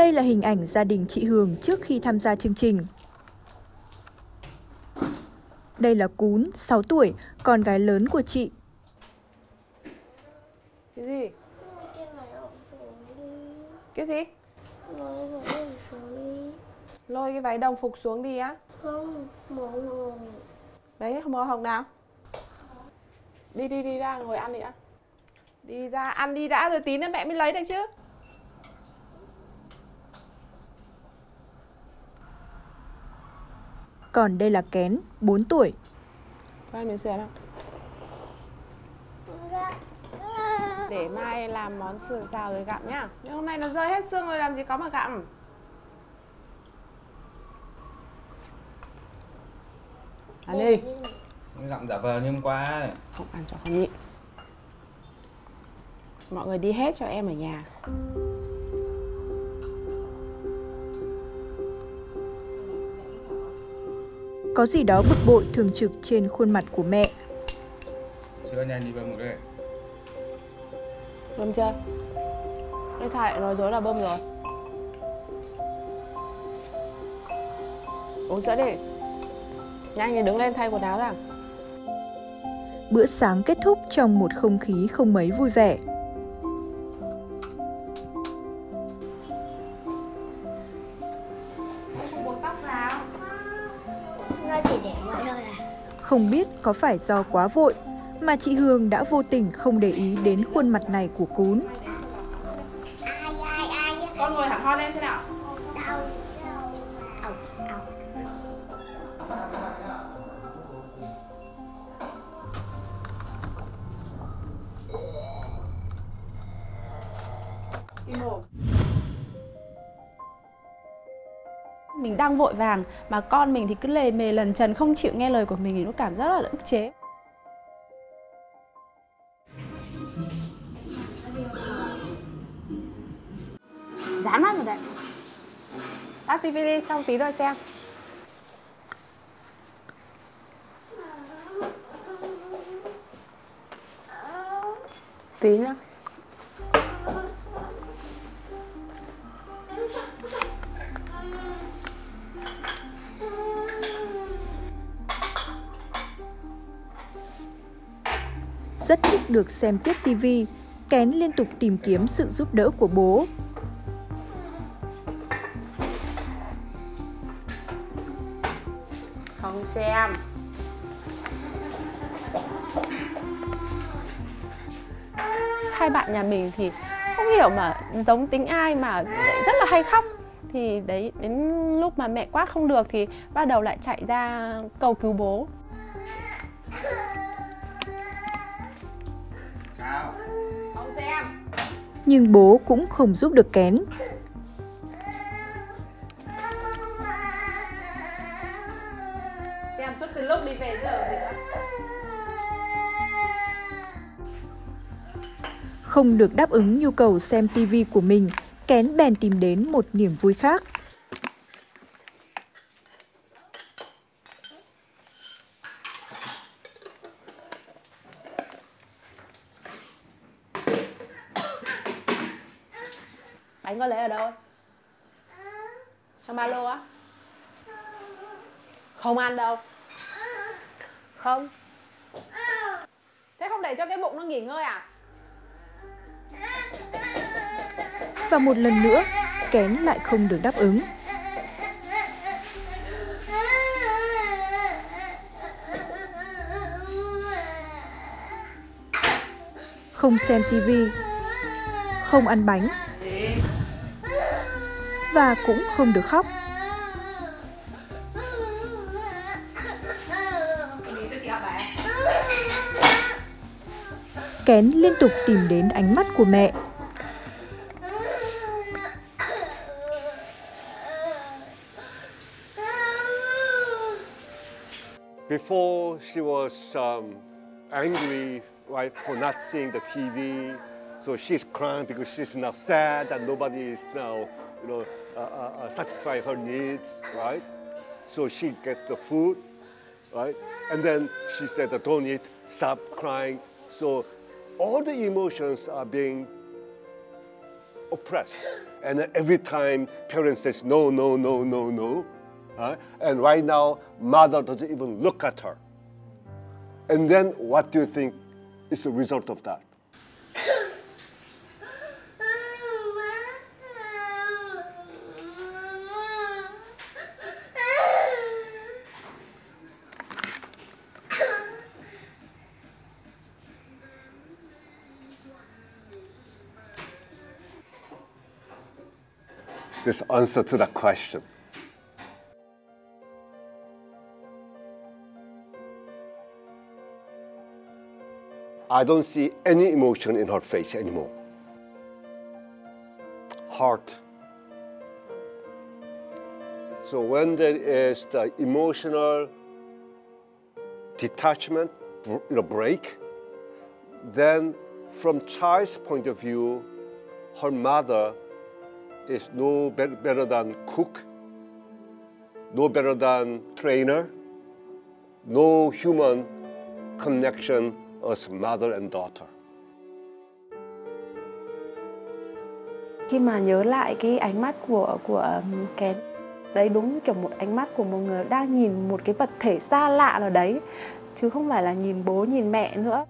Đây là hình ảnh gia đình chị Hường trước khi tham gia chương trình. Đây là Cún, 6 tuổi, con gái lớn của chị. Cái gì? Cái gì? Lôi cái váy đồng phục xuống đi á Không, màu hồng Đấy không màu hồng nào Đi đi đi ra ngồi ăn đi đã Đi ra ăn đi đã rồi tí nữa mẹ mới lấy được chứ Còn đây là Kén, 4 tuổi. Qua miếng sườn không? Để mai làm món sườn xào rồi gặm nhá. Nhưng hôm nay nó rơi hết xương rồi làm gì có mà gặm. Ăn đi. Gặm giả vờ như hôm qua Không ăn cho không nhịn Mọi người đi hết cho em ở nhà Có gì đó bực bội thường trực trên khuôn mặt của mẹ. Chưa nhanh đi bơm một cái Bơm chưa? Cái thải nói dối là bơm rồi Uống sữa đi Nhanh thì đứng lên thay quần áo ra Bữa sáng kết thúc trong một không khí không mấy vui vẻ. Không biết có phải do quá vội mà chị Hương đã vô tình không để ý đến khuôn mặt này của cún. Con ngồi thẳng hon lên xem nào. Đi. Mình đang vội vàng mà con mình thì cứ lề mề lần trần, không chịu nghe lời của mình thì nó cảm giác rất là ức chế. Dán mắt rồi đấy. Tắt tivi đi, xong tí rồi xem. Tí nữa. Rất thích được xem tiếp TV, Kén liên tục tìm kiếm sự giúp đỡ của bố. không xem. Hai bạn nhà mình thì không hiểu mà giống tính ai mà lại rất là hay khóc. Thì đấy đến lúc mà mẹ quát không được thì bắt đầu lại chạy ra cầu cứu bố. Sao? không xem Nhưng bố cũng không giúp được Kén. xem suốt từ lúc đi về giờ Không được đáp ứng nhu cầu xem TV của mình, Kén bèn tìm đến một niềm vui khác. Anh có lấy ở đâu? Trong ba lô á? Không ăn đâu. Không. Thế không để cho cái bụng nó nghỉ ngơi à? Và một lần nữa, Kén lại không được đáp ứng. Không xem tivi, không ăn bánh và cũng không được khóc. Kén liên tục tìm đến ánh mắt của mẹ. Before she was um, angry right, for not seeing the TV, so she's crying because she's now sad that nobody is now, you know, uh, uh, uh, satisfy her needs, right? So she gets the food, right? And then she said, "Don't eat, stop crying." So all the emotions are being oppressed. And every time parents says no, no, no, no, no. uh, and right now, mother doesn't even look at her. And then what do you think is the result of that? This answer to that question. I don't see any emotion in her face anymore. Heart. So when there is the emotional detachment, you know, break, then from child's point of view, her mother is no better than cook, no better than trainer, no human connection as mother and daughter. khi mà nhớ lại cái ánh mắt của của um, cái đấy đúng kiểu một ánh mắt của một người đang nhìn một cái vật thể xa lạ nào đấy chứ không phải là nhìn bố nhìn mẹ nữa